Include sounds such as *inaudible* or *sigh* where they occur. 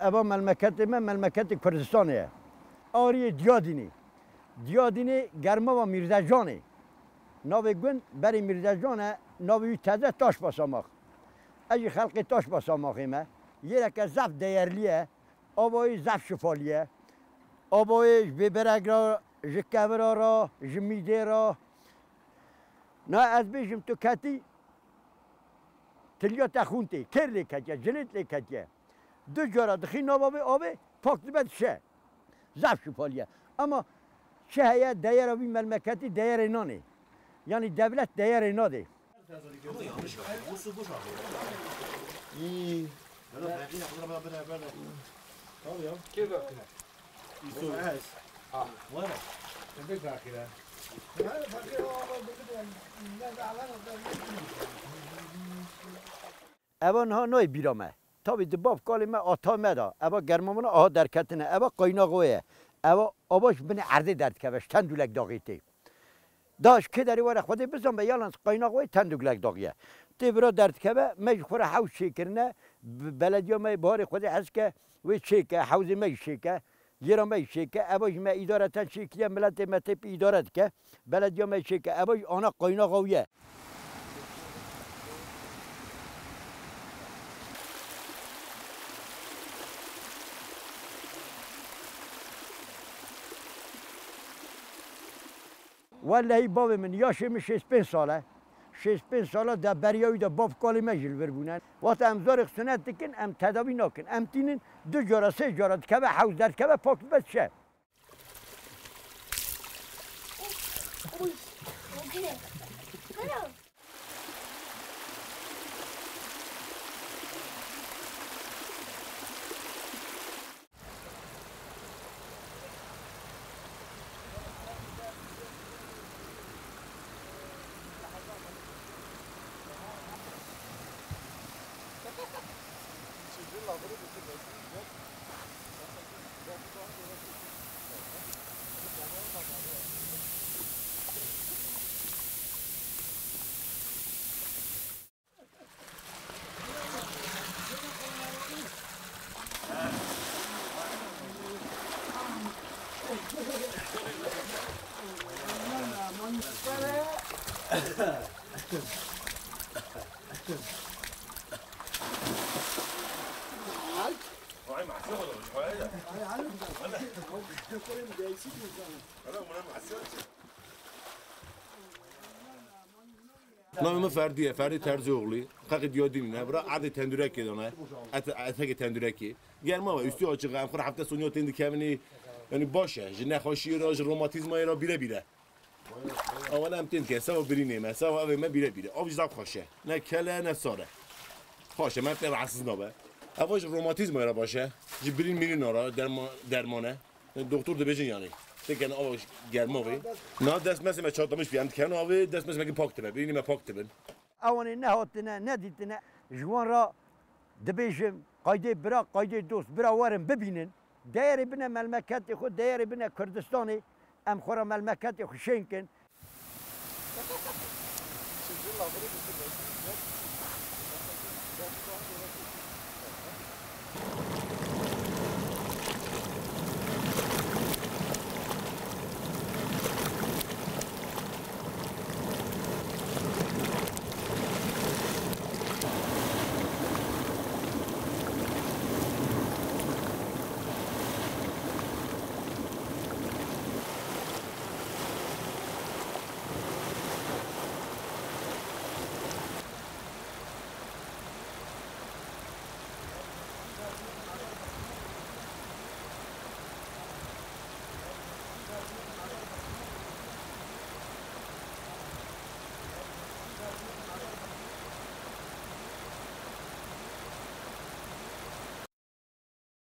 اوا مملکت من مملکت کردستانه آری دیادینی دیادینی گرما و میرزا جانه ناوی گون بری میرزا جانه ناوی تازه تاش باساماخ اجی خلق تاش باساماخی ما یه که زف دیرلیه آبای زف شفالیه آبای ببرگ را جکبرا را جمیده را نه از بیشم تو کتی تلیا تخونتی کر لیکتیه جلیت لیکتیه دو جارا دخی نابابه آبه پاک بد شه. زف شفالیه اما چه هیه؟ دیر آبی مملکتی دیر نانه یعنی devlet değeri nadı. تابی دباب کالی ما آتا مدا. اوا گرما منا درکتنه. اوا قینا قویه اوا آبش بنی عرضه درد که وش تندولک داغیتی داش که داری واره خودی بزن به یالانس قینا تند تندولک داغیه. تی برا درد که به خور خورا حوز شکرنه بلدی باری خودی هست که وی شکه حوزی مای شکه یرا مای شکه اواج ما ادارتن شکیه ملت مطب ادارت که. بلدی ها مای شکه اواج آنها قینا قویه والله باب من یا شمی 65 ساله 65 ساله در بریایی در باب کالی مجل بربونن وقت امزار سنت دکن ام تداوی نکن ام تینن دو جارا سه جارا که حوز در که پاک بد شه نامه فردیه فردی ترژی اولی خاکی دیادی نه برا عادی تندورکی دانه. ات ات هک گرما و یستی آتش قرار خوره هفته سونیا تندی که منی منی یعنی باشه جن خوشی راج روماتیزم ایرا بیله بیله اولا سوا بری نیمه سوا اوه من بیره بیره. آب جزاق خوشه. نه کله نه ساره. خوشه من پر عصز نبه اواش روماتیسم را باشه. جی برین میرین آرا درمان درمانه. دکتر دبیجن یعنی. تکن آواش گرماوی نه دست مثل من چهارتامش بیان کن آوی دست مثل من پاک تبه. برین من پاک اوانی نه هاتنه نه دیتنه جوان را دبیجم قایده برا قایده دوست. برا ورم ببینن دیر بنه مملکت خود دیر بنه کردستانی. أم خورا مال مكاتي خشينكن. *laughs*